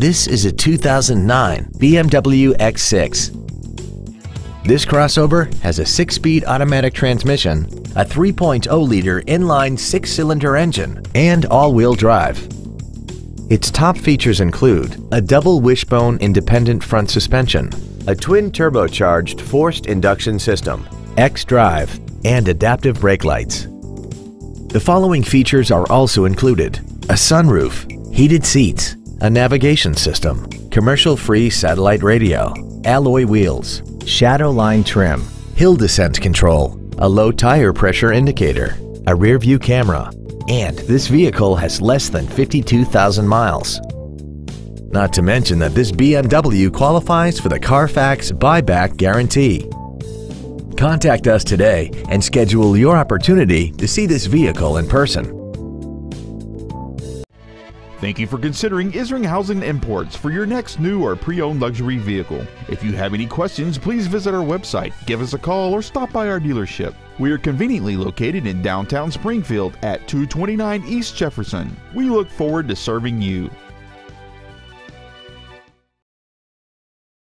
This is a 2009 BMW X6. This crossover has a 6-speed automatic transmission, a 3.0-liter inline 6-cylinder engine, and all-wheel drive. Its top features include a double wishbone independent front suspension, a twin turbocharged forced induction system, X-Drive, and adaptive brake lights. The following features are also included. A sunroof, heated seats, a navigation system, commercial-free satellite radio, alloy wheels, shadow line trim, hill descent control, a low tire pressure indicator, a rear view camera, and this vehicle has less than 52,000 miles. Not to mention that this BMW qualifies for the Carfax buyback guarantee. Contact us today and schedule your opportunity to see this vehicle in person. Thank you for considering Isringhausen Imports for your next new or pre owned luxury vehicle. If you have any questions, please visit our website, give us a call, or stop by our dealership. We are conveniently located in downtown Springfield at 229 East Jefferson. We look forward to serving you.